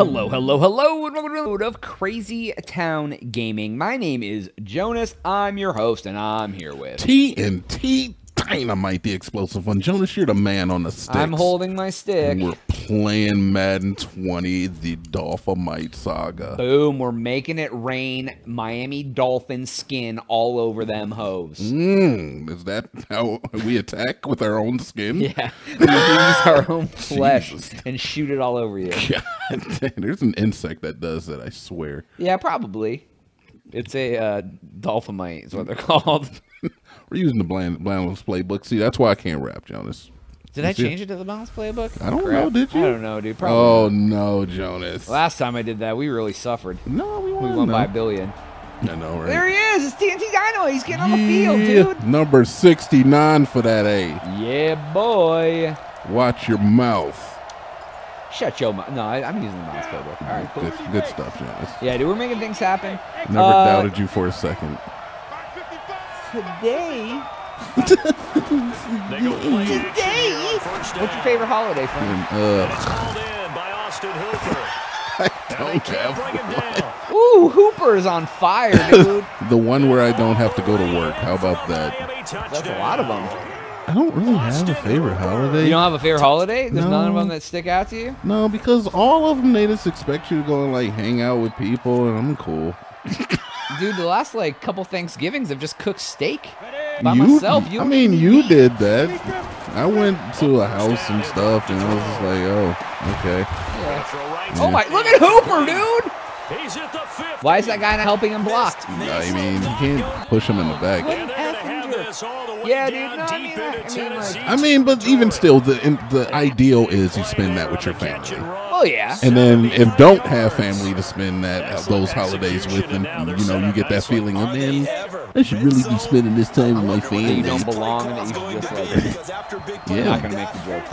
Hello, hello, hello, and welcome to of Crazy Town Gaming. My name is Jonas. I'm your host, and I'm here with. TNT Dinomight, the explosive one. Jonas, you're the man on the stick. I'm holding my stick. We're playing Madden 20, the Dolphamite saga. Boom, we're making it rain Miami Dolphin skin all over them hoes. Mmm, is that how we attack with our own skin? Yeah, we use our own flesh Jesus. and shoot it all over you. God, damn, there's an insect that does that, I swear. Yeah, probably. It's a uh, dolphinite, is what they're called. We're using the Bland Blandless playbook. See, that's why I can't rap, Jonas. Did I change it to the balance playbook? I don't Crap. know, did you? I don't know, dude. Probably. Oh, no, Jonas. Last time I did that, we really suffered. no, we We won. won no. by a billion. I know, right? There he is. It's TNT Dinomight. He's getting on the field, dude. Number 69 for that A. Yeah, boy. Watch your mouth. Shut your mouth. No, I, I'm using the mouse playbook. All right, cool. Good, good stuff, Jonas. Yeah, dude, we're making things happen. Never Uh, doubted you for a second. Today, They go play today. action on first What's your favorite holiday, friend? And, And it's uh, called in by Austin Hooper. I don't can't bring him have down. Ooh, Hooper is on fire, dude. the one where I don't have to go to work. How about that? Miami That's a lot of them. I don't really have a favorite holiday. You don't have a favorite holiday? There's none of them that stick out to you? no, because all of them they just expect you to go and like hang out with people, and I'm cool. Dude, the last like couple Thanksgivings, I've just cooked steak by you, myself. You I mean, you did that. I went to a house and stuff, and I was just like, oh, okay. Yeah. Oh my! Look at Hooper, dude. He's at the 50. Why is that guy not helping him block? I mean, you can't push him in the back. And they're gonna Effing have jerk. this all the way Yeah, dude, no, I mean, I- I mean, like- I mean, but even still, the in, the ideal is you spend that with your family. Oh yeah. And then if don't have family to spend that uh, those holidays with, and you know you get that feeling of man, I should really be spending this time with my That you family. don't belong and that you should just like. I'm Yeah, not gonna make the joke.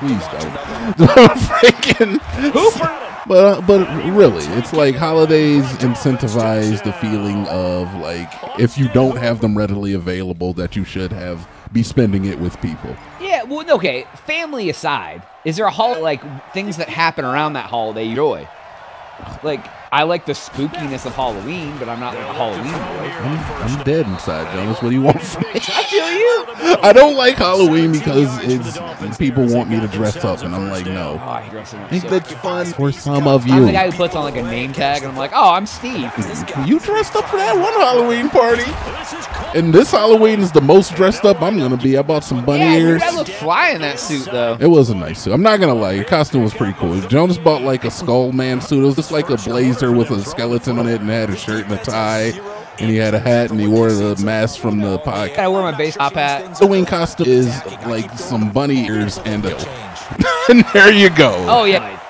please don't. Freaking Hooper. But uh, but really, it's like holidays incentivize the feeling of like if you don't have them readily available, that you should have be spending it with people. Yeah. Well, okay. Family aside, is there a hol like things that happen around that holiday you enjoy? Like I like the spookiness of Halloween, but I'm not like a Halloween boy. I'm, I'm dead inside, Jonas. What do you want from me? I feel you. I don't like Halloween because it's people want me to dress up, and I'm like, Oh, no. I dress up think so that's fun for some of you. I'm the guy who puts on like a name tag, and I'm like, oh, I'm Steve. You dressed up for that one Halloween party, This and this Halloween is the most dressed up I'm gonna be. I bought some bunny Yeah, dude, ears. I look fly in that suit though. It was a nice suit. I'm not gonna lie, your costume was pretty cool. Jonas bought like a skull man suit. It was just like a blazer with a skeleton on it, and had a shirt and a tie, and he had a hat, and he wore the mask from the podcast. I wear my base top hat. Halloween costume is like some bunny ears and a. and there you go. Oh yeah.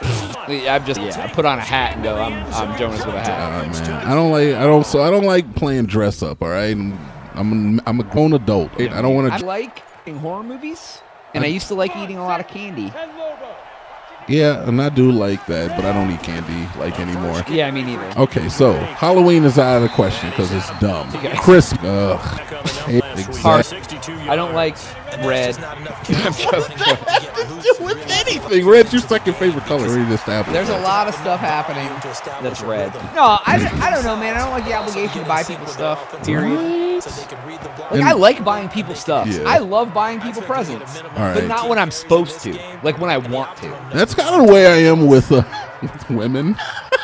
I'm just yeah. I put on a hat and go. I'm I'm Jonas with a hat. Uh, man, I don't like. I don't. So I don't like playing dress up. All right, I'm. I'm, I'm a grown adult. I don't want to. I like horror movies, and I used to like eating a lot of candy. Yeah, and I do like that, but I don't eat candy like anymore. Yeah, me neither. Okay, so Halloween is out of the question because it's dumb. Christmas. Ugh. back on the Hey, NLS exactly. I don't like red. I'm joking. with anything. Red's your second favorite color. We established There's a lot of stuff happening that's red. No, I, I don't know, man. I don't like the obligation to buy people stuff. Period. Like And- I like buying people stuff. Yeah. I love buying people presents, All but not when I'm supposed to. Like when I want to. That's kind of the way I am with, uh, with women.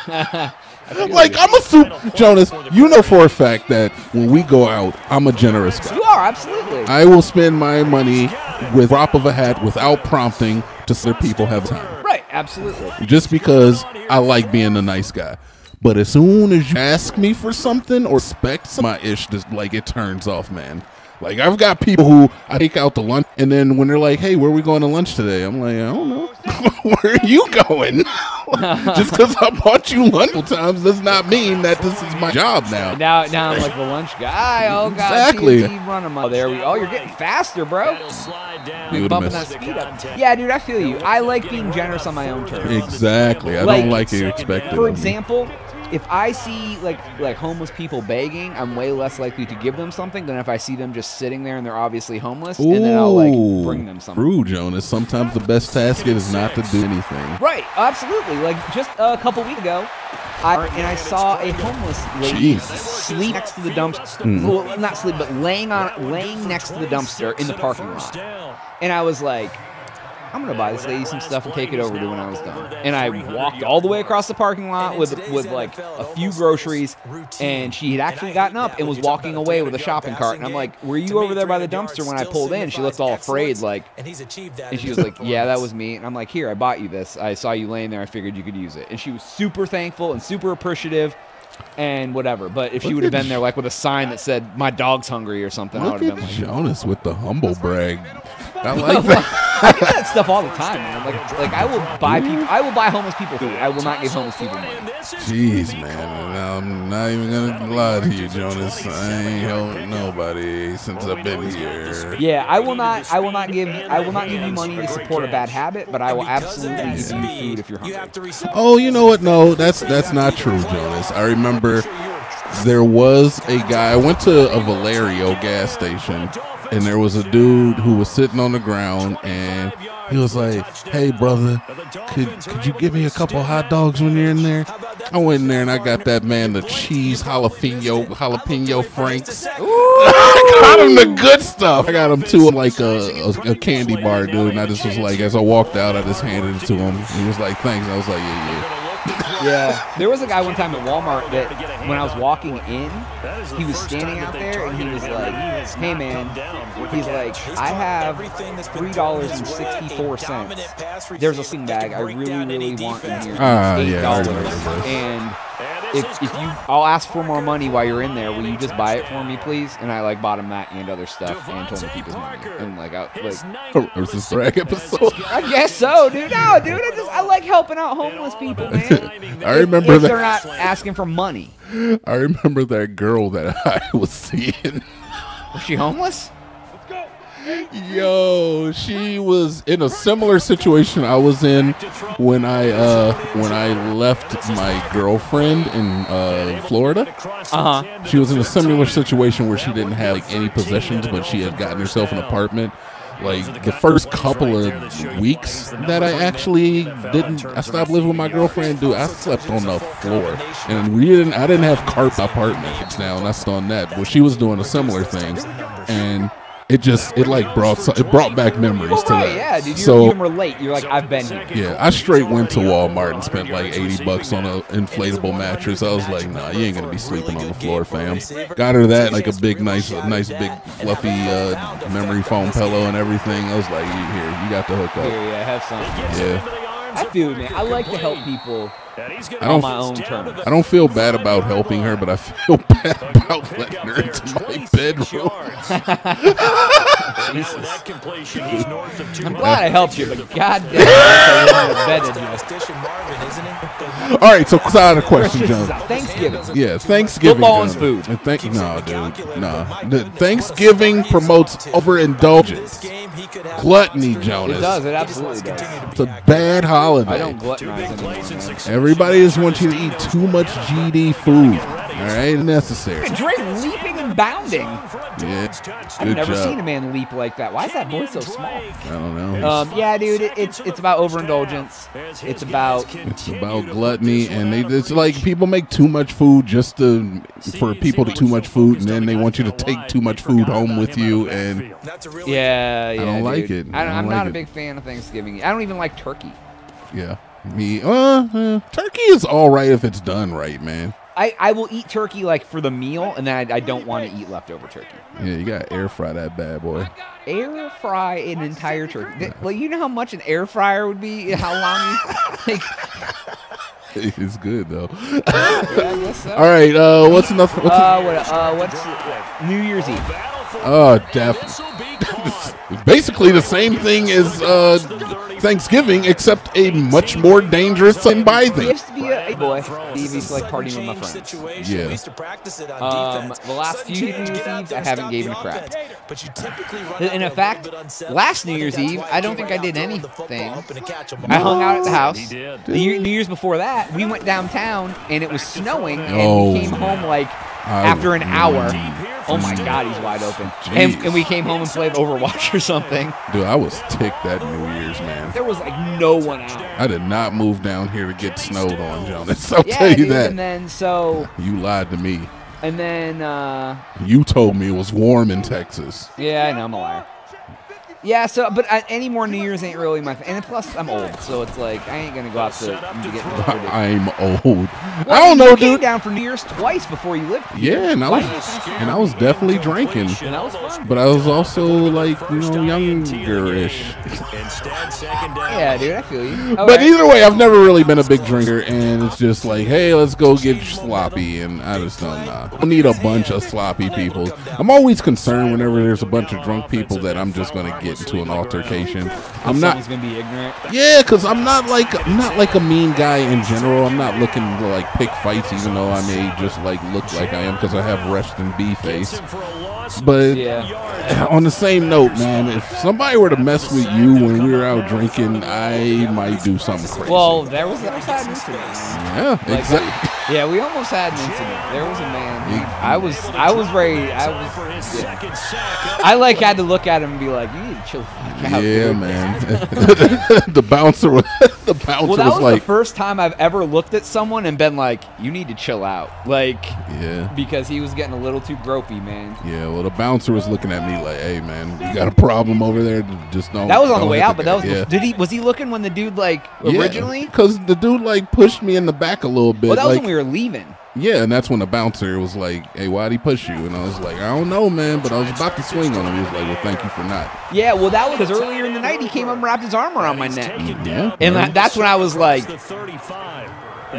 like I'm a super Jonas. You know for a fact that when we go out, I'm a generous guy. You are absolutely. I will spend my money with drop of a hat without prompting to so people have time. right, absolutely. Just because I like being a nice guy. But as soon as you ask me for something or expect my ish, just like it turns off, man. Like I've got people who I take out to lunch, and then when they're like, "Hey, where are we going to lunch today?" I'm like, "I don't know. where are you going?" Just because I bought you lunch multiple times does not mean that this is my job now. Now, now I'm like the lunch guy. Oh god, Exactly. TNT run 'em up. Oh, there we. Oh, you're getting faster, bro. That'll slide down. You You're would've bumping that speed up. Yeah, dude, I feel you. I like being generous on my own terms. Exactly. I Like- don't like it expected. For of me. example, if I see like like homeless people begging, I'm way less likely to give them something than if I see them just sitting there and they're obviously homeless, and then I'll like bring them something. True, Jonas. Sometimes the best task is not to do anything. Right, absolutely. Like just a couple weeks ago, I and I saw a homeless lady Jeez. sleep next to the dumpster. Hmm. Well, not sleep, but laying on laying next to the dumpster in the parking lot. And I was like, I'm gonna buy this lady some stuff and take it over to when I was done. And I walked all the way across the parking lot with with like a few groceries, and she had actually gotten up and was walking away with a shopping cart. And I'm like, Were you over there by the dumpster when I pulled in? She looked all afraid, like, and he's achieved that. she was like, "Yeah, that was me." And I'm like, "Here, I bought you this. I saw you laying there. I figured you could use it." And she was super thankful and super appreciative, and whatever. But if she would have been there, like with a sign that said "My dog's hungry" or something, I would have been like, Jonas with the humble brag. I like that. I do that stuff all the time, man. Like, like I will buy people. I will buy homeless people food. I will not give homeless people money. Jeez, man. I'm not even gonna lie to you, Jonas. I ain't helped nobody since I've been here. Yeah, I will not. I will not give. I will not give you money to support a bad habit, but I will absolutely give you food if you're hungry. have to respect. Oh, you know what? No, that's that's not true, Jonas. I remember there was a guy. I went to a Valero gas station, and there was a dude who was sitting on the ground, and he was like, "Hey, brother, could could you give me a couple hot dogs when you're in there?" I went in there and I got that man the cheese jalapeno jalapeno franks. I got him the good stuff. I got him too, like a, a, a candy bar, dude. And I just was like, as I walked out, I just handed it to him. He was like, "Thanks." I was like, "Yeah, yeah." Yeah, there was a guy one time at Walmart that when I was walking in, he was standing out there and he was like, "Hey man," he's like, "I have three dollars and sixty-four cents. There's a sling bag I really, really want in here. It's ah, eight yeah, I dollars, remember this. and if, if you, I'll ask for more money while you're in there. Will you just buy it for me, please?" And I like bought him that and other stuff and told him to keep his money. And like, I, like, was oh, this brag episode? I guess so, dude. No, dude, I just I like helping out homeless people, man. I remember if they're not asking for money. I remember that girl that I was seeing. Was she homeless? Yo, she was in a similar situation I was in when I uh when I left my girlfriend in uh Florida. Uh huh. She was in a similar situation where she didn't have like any possessions, but she had gotten herself an apartment. Like the first couple of weeks that I actually didn't, I stopped living with my girlfriend. Dude, I slept on the floor, and we didn't. I didn't have carpet apartment now, and I still on that. But she was doing a similar thing, and it just it like brought it brought back memories to right, that. yeah, dude. You, so you can relate. You're like, I've been here. yeah, I straight went to Walmart and spent like 80 bucks on an inflatable mattress. I was like, nah, you ain't gonna be sleeping on the floor, fam. Got her that, like a big, nice, nice, big, fluffy uh, memory foam pillow and everything. I was like, here, you got the Here, hookup. yeah, have some. Yeah. I feel, man. I like to help people I on don't, my own terms. I don't feel bad about helping her, but I feel bad about letting her into my bedroom. I'm glad I helped you, but god damn, bed in you. Dish and Marvin, isn't it? All right, so side of the question, John. Thanksgiving. Yeah, Thanksgiving. Football and food. And thank no, dude, no. Thanksgiving promotes overindulgence, gluttony, Jonas. It does. It absolutely does. It's a bad holiday. I don't gluttonize anymore, man. Everybody just wants you to eat too much GD food. All right, necessary. Drake leaping and bounding. Yeah, I've good never job. seen a man leap like that. Why is that boy so small? I don't know. Um, yeah, dude, it, it's it's about overindulgence. It's about It's about gluttony, and they it's like people make too much food just to for people to too much food, and then they want you to take too much food home with you, and That's a really yeah, I don't like dude. it. I I don't am like not a it. big fan of Thanksgiving. I don't even like turkey. yeah, me. Uh, uh, turkey is all right if it's done right, man. I, I will eat turkey like for the meal, and then I, I don't want to eat leftover turkey. Yeah, you got to air fry that bad boy. Air fry an entire turkey. Like you know how much an air fryer would be? How long? You, like, It's good though. yeah, I guess so. All right, uh, what's enough? What's Uh, what? Uh, what's New Year's Eve? Oh, definitely. Basically the same thing as uh, Thanksgiving, except a much more dangerous and by It thing. used to be a hey boy. He like partying with my friends. Yeah. We used to practice it on Um, defense. the last Sudden few New Year's get Eves, I haven't stop given a crap. but you typically run In in fact, little bit unsettled. last New Year's Eve, I don't think I did out throwing the football anything. up and to catch 'em. I hung out at the house. The year, New Year's before that, we went downtown and it was snowing, and Oh, we came home like I after an hour. Oh my God, he's wide open. And, and we came home and played Overwatch or something. Dude, I was ticked that New Year's, man. There was like no one out. I did not move down here to get snowed on, Jonas. I'll Yeah, tell you dude, that. and then so, you lied to me. and then uh, You told me it was warm in Texas. yeah, I know I'm a liar. Yeah, so but uh, any more New Year's ain't really my thing. And plus, I'm old, so it's like I ain't gonna go out to, to get. I'm old. I don't know, you came dude. down for New Year's twice before you lived here. Yeah, and I was and I was definitely drinking, And that was fun. but I was also like you know youngerish. Instead, second down. Yeah, dude, I feel you. All But right. either way, I've never really been a big drinker, and it's just like, hey, let's go get sloppy, and I just don't know. I don't need a bunch of sloppy people. I'm always concerned whenever there's a bunch of drunk people that I'm just gonna get into an altercation. I'm not. Someone's gonna be ignorant. Yeah, cause I'm not like I'm not like a mean guy in general. I'm not looking to like pick fights, even though I may just like look like I am because I have rest and B face. For a loss. But Yeah. on the same note, man, if somebody were to mess with you when we were out drinking, I might do something crazy. Well, there was there was had an incident. yeah, Like, exactly. Yeah, we almost had an incident. There was a man. he- I was I was ready. I was. Yeah. I like had to look at him and be like, "You need to chill the fuck out." Yeah, dude." man. the bouncer was the bouncer Well, that was was like, the first time I've ever looked at someone and been like, "You need to chill out," like yeah. because he was getting a little too gropey, man. Yeah, well, the bouncer was looking at me like, "Hey, man, you got a problem over there? Just don't." That was on the way out, but that was guy." did he was he looking when the dude like originally? because the dude like pushed me in the back a little bit. Well, that was like, we were leaving. yeah, and that's when the bouncer was like, "Hey, why'd he push you?" And I was like, "I don't know, man," but I was about to swing on him. He was like, "Well, thank you for not." Yeah, well, that was because earlier in the night he came up and wrapped his arm around my neck, Yeah, and man. that, that's when I was like, 35.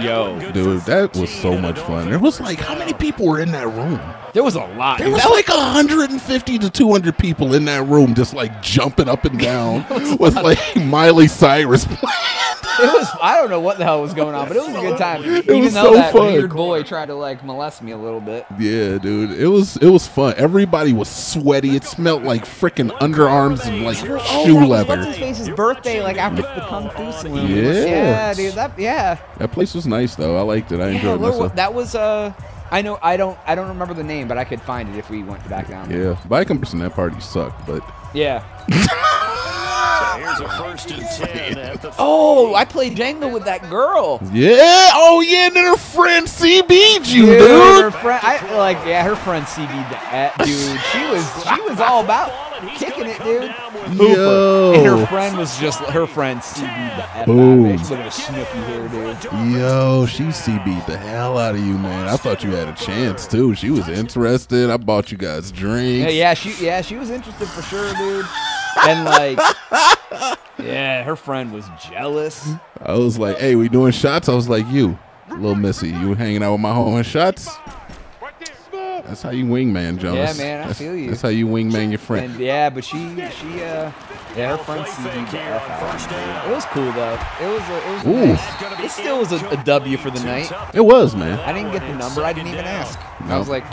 Yo. dude, that was so much fun. There was like, how many people were in that room? there was a lot. There dude. was That like 150 to 200 people in that room, just like jumping up and down with like Miley Cyrus playing. It was I don't know what the hell was going on, but it was a good time. Even was though so that fun. weird boy tried to like molest me a little bit. Yeah, dude, it was it was fun. Everybody was sweaty. It smelled like freaking underarms and like Oh, shoe that was leather. What's his face's birthday? Like after the Kung Fu Saloon. Yeah. yeah, dude. That yeah. That place was nice though. I liked it. I yeah enjoyed what- myself. that was uh. I know I don't I don't remember the name, but I could find it if we went back down. there. Yeah, by comparison, that party sucked. But Yeah. So here's a first and 10 at the Oh, I played Jenga with that girl. yeah, oh yeah, and then her friend CB'd you, Dude, dude. her friend, I like, yeah, her friend CB, that dude. She was, she was all about kicking it, dude. Yo. And her friend was just her friend CB the F Boom. out of it. She at a snooky hair, dude. Yo, she CB'd the hell out of you, man. I thought you had a chance too. She was interested. I bought you guys drinks. Yeah, yeah, she, yeah, she was interested for sure, dude. And like, yeah, her friend was jealous. I was like, "Hey, we doing shots?" I was like, "You, little Missy, you hanging out with my home and shots?" That's how you wingman, Jonas. Yeah, man, I That's- feel you. That's how you wingman your friend. And yeah, but she, she, uh, yeah, her friend CB the F out. of me. It was cool though. It was, a, it was Ooh. nice. It still was a, a W for the night. It was, man. I didn't get the number. I didn't even ask. I was like,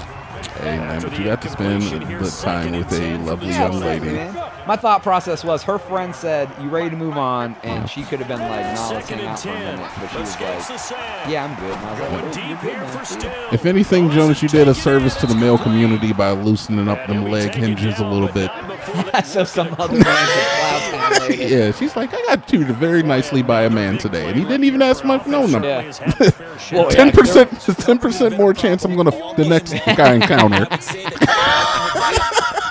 Hey, man, but um, you got to spend the time with a lovely yeah, young lady. man. My thought process was her friend said, "You ready to move on?" And she could have been like, "No, let's second hang out for a minute." But she was like, "Yeah, I'm good." And I was like, "Oh, you're good, man. for See ya." Still. If anything, Jonas, you did a service to the male community by loosening up them leg hinges a little bit. so some other man could plow down later. Yeah, she's like, I got treated very nicely by a man today, and he didn't even ask my phone number. Yeah. Well, Well, Ten yeah, percent, ten percent more chance I'm gonna f- the next guy encounter. Say that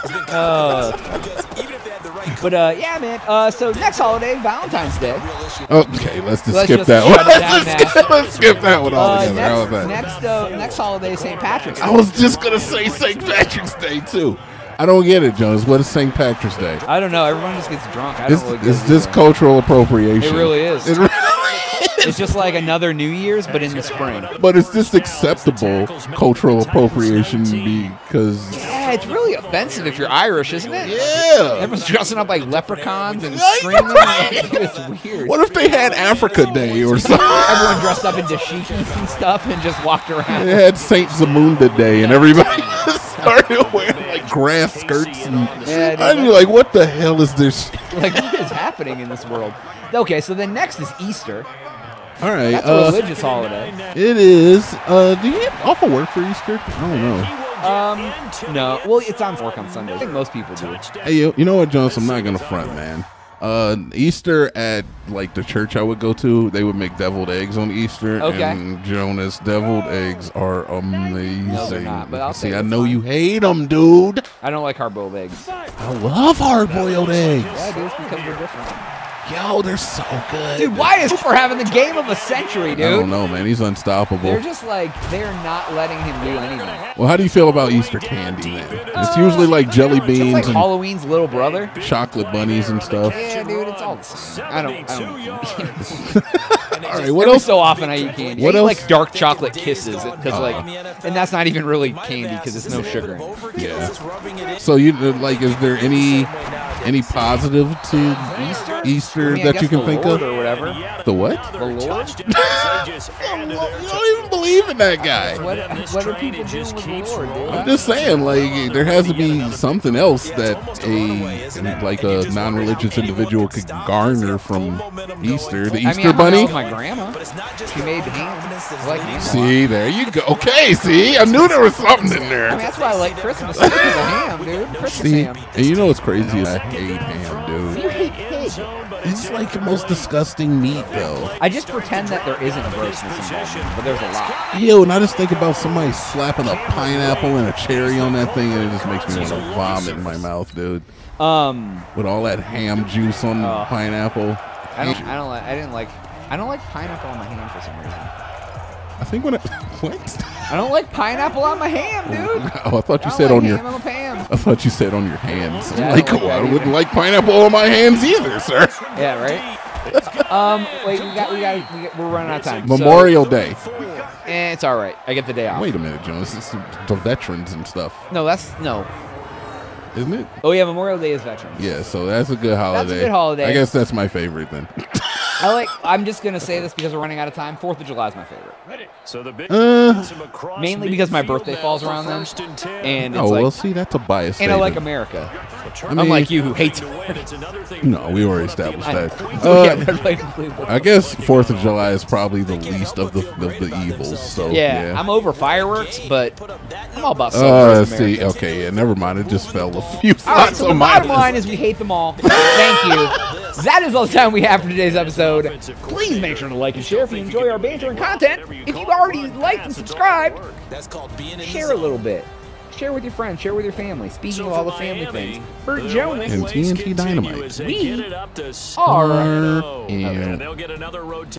has been Uh, because even if they have the right but uh, yeah, man. Uh, so next holiday, Valentine's Day. Okay, let's just Let's skip just that one. Let's, down just now. skip, let's skip that one Uh, altogether. How was next, that? next, uh, next holiday, St. Patrick's. Day. I was just gonna say St. Patrick's Day too. I don't get it, Jonas. What is St. Patrick's Day? I don't know. Everyone just gets drunk. I It's, don't really get it's it just either. cultural appropriation. It really is. It re- It's just like another New Year's, but in the spring. but it's just acceptable cultural appropriation because Yeah, it's really offensive if you're Irish, isn't it? Yeah. Everyone's dressing up like leprechauns and screaming. it's weird. What if they had Africa Day or something? Everyone dressed up in dashikis and stuff and just walked around. They had Saint Zamunda Day and everybody started wearing like grass skirts and Yeah. I'd be like, what the hell is this? Like, what is happening in this world? Okay, so then next is Easter. All right, That's a uh, religious holiday. it is. Uh, do you get off of work for Easter? I don't know. Um, no. Well, it's on work on Sunday. I think most people do. Hey, you, you know what, Jones? I'm not gonna front, man. Uh, Easter at like the church I would go to, they would make deviled eggs on Easter. Okay. And Jonas, deviled eggs are amazing. No, not, but I'll See, I know fine. you hate them, dude. I don't like hard-boiled eggs. I love hard-boiled eggs. Yeah, dude, it's because they're different. Yo, they're so good. Dude, why is Hooper having the game of a century, dude? I don't know, man. He's unstoppable. They're just like they're not letting him do anything. Well, how do you feel about Easter candy, man? It's usually like jelly It's beans like and Halloween's little brother. chocolate bunnies and stuff. Yeah, dude, it's all the same. I don't. I don't eat candy. All right, what Every else? so often I eat candy. What I eat else? like dark chocolate kisses because Oh. like, and that's not even really candy because it's no sugar. Yeah. So you like, is there any any positive to Easter? Easter I mean, that you can think Lord of? or whatever. The what? The Lord. You don't even believe in that guy. What, what are people doing with the Lord, dude? I'm just saying, like, there has to be something else that a like a non-religious individual could garner from Easter. The Easter mean, I'm Bunny. with my grandma. She made ham. I like ham. See, there you go. Okay, see, I knew there was something in I mean, there. that's why I like Christmas. It's because of ham, dude. Christmas See, ham. and you know what's crazy? is I hate ham, dude. You hate pig. It's like the most disgusting meat, though. I just pretend that there isn't a grossness involved, but there's a lot. Ew, and I just think about somebody slapping a pineapple and a cherry on that thing, and it just makes me want to vomit in my mouth, dude. Um, With all that ham juice on the Oh. pineapple. I don't. I don't like. I didn't like. I don't like pineapple on my ham for some reason. I think when I, what? I don't like pineapple on my ham, dude. Oh, I thought I you don't said like on your. on. I thought you said on your hands. Yeah, I like, don't like that I wouldn't either. like pineapple on my hands either, sir. Yeah, right. Um, wait, we got, we got, we got we're running out of time. Memorial Day. So, eh, it's all right. I get the day off. Wait a minute, Jonas. It's the veterans and stuff, No, that's no. isn't it? Oh yeah, Memorial Day is Veterans. Yeah, so that's a good holiday. That's a good holiday. I guess that's my favorite then. I like. I'm just gonna say this because we're running out of time. Fourth of July is my favorite, So the big Uh, mainly because my birthday falls around then, and it's oh, like, well, see, that's a bias. and I like. America. I mean, Unlike you, who hates. No, we already established that. Uh, but like, completely- I guess Fourth of July is probably the least of the of the evils. So yeah, yeah. I'm over fireworks, but I'm all about Uh, celebrating see, okay, yeah, never mind. It just fell a few All right, spots so the my bottom line is we hate them all. Thank you. That is all the time we have for today's episode. Please make sure to like and share if you enjoy our banter and content. If you've already liked and subscribed, That's called being an share a little bit. Share with your friends, share with your family. Speaking of all the family things, for Jonas, And TNT Dinomight. We are are Are and and they'll get another road